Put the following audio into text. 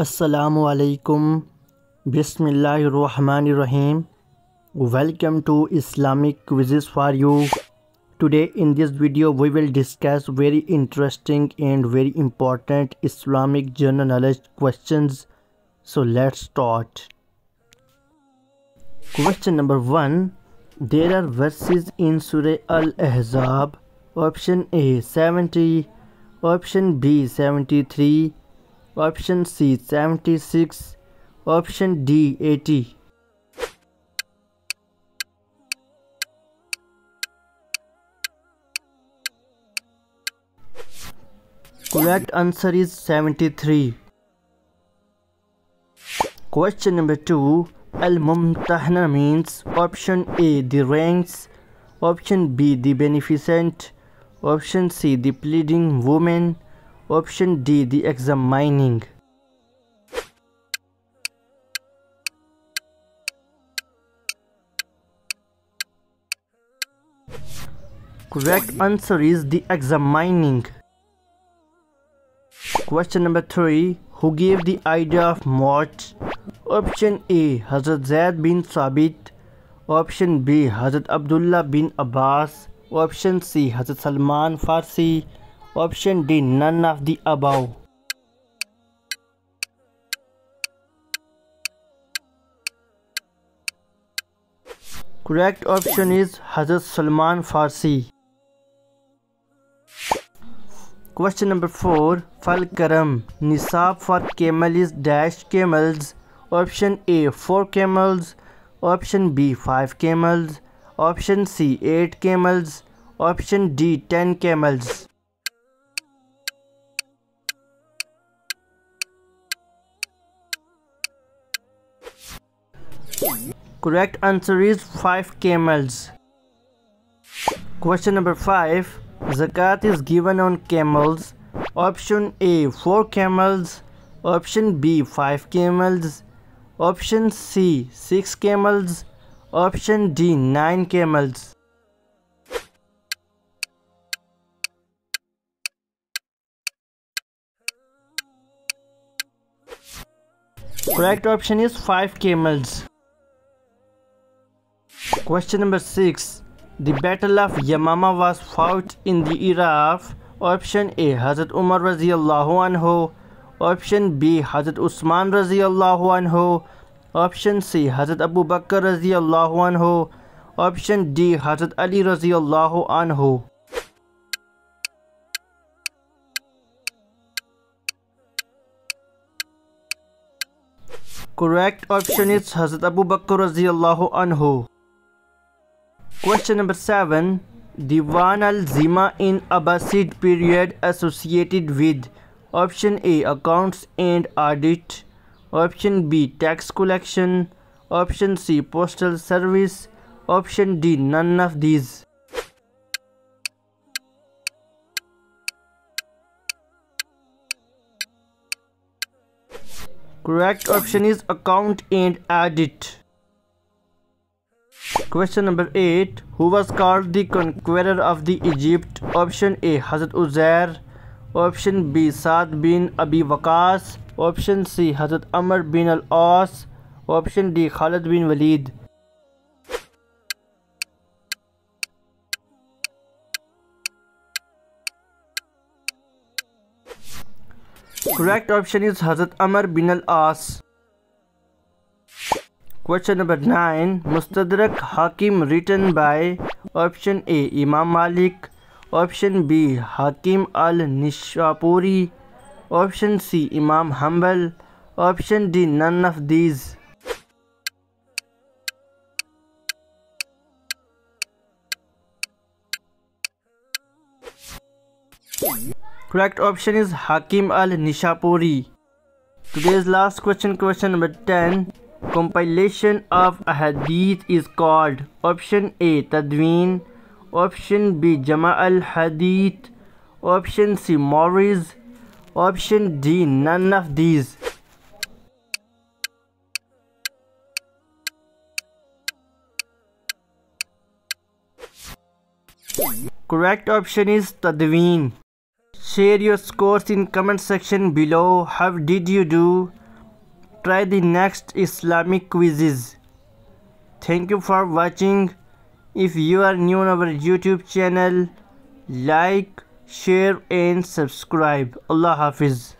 Assalamualaikum Bismillahirrahmanirrahim. Welcome to Islamic quizzes for you. Today in this video we will discuss very interesting and very important Islamic general knowledge questions. So let's start. Question number 1 There are verses in Surah Al-Ahzab. Option A 70 Option B 73 Option C 76 Option D 80 Correct answer is 73 Question number 2 Al-Mumtahna means Option A the ranks. Option B the beneficent. Option C the pleading woman Option D the examining. Correct answer is the examining. Question number 3. Who gave the idea of march? Option A. Hazrat Zaid bin Sabit. Option B. Hazrat Abdullah bin Abbas. Option C. Hazrat Salman Farsi. Option D. None of the above. Correct option is Hazrat Salman Farsi. Question number 4. Fal Karam. Nisab for camel is dash camels. Option A 4 camels. Option B 5 camels. Option C 8 camels. Option D 10 camels. Correct answer is 5 camels. Question number 5. Zakat is given on camels. Option A 4 camels. Option B 5 camels. Option C 6 camels. Option D 9 camels. Correct option is 5 camels. Question number 6. The Battle of Yamama was fought in the era of Option A. Hazrat Umar radiallahu anhu Option B. Hazrat Usman radiallahu anhu Option C. Hazrat Abu Bakr radiallahu anhu Option D. Hazrat Ali radiallahu anhu Correct option is Hazrat Abu Bakr radiallahu anhu Question number 7. Diwan al-Zimam in Abbasid period associated with Option A. Accounts and audit Option B. Tax collection Option C. Postal service Option D. None of these Correct option is account and audit. Question number 8. Who was called the conqueror of the Egypt? Option A. Hazrat Uzair. Option B. Saad bin Abi Waqas. Option C. Hazrat Amr bin al-As. Option D. Khalid bin Walid. Correct option is Hazrat Amr bin al-As. Question number 9. Mustadrak Hakim written by Option A. Imam Malik Option B. Hakim al-Nishapuri Option C. Imam Hanbal Option D. None of these Correct option is Hakim al-Nishapuri. Today's last question, question number 10 compilation of a hadith is called option A Tadween option B Jama al Hadith option C Mauriz option D none of these correct option is Tadween. Share your scores in comment section below. How did you do try the next Islamic quizzes. Thank you for watching. If you are new on our YouTube channel, like, share and subscribe. Allah Hafiz.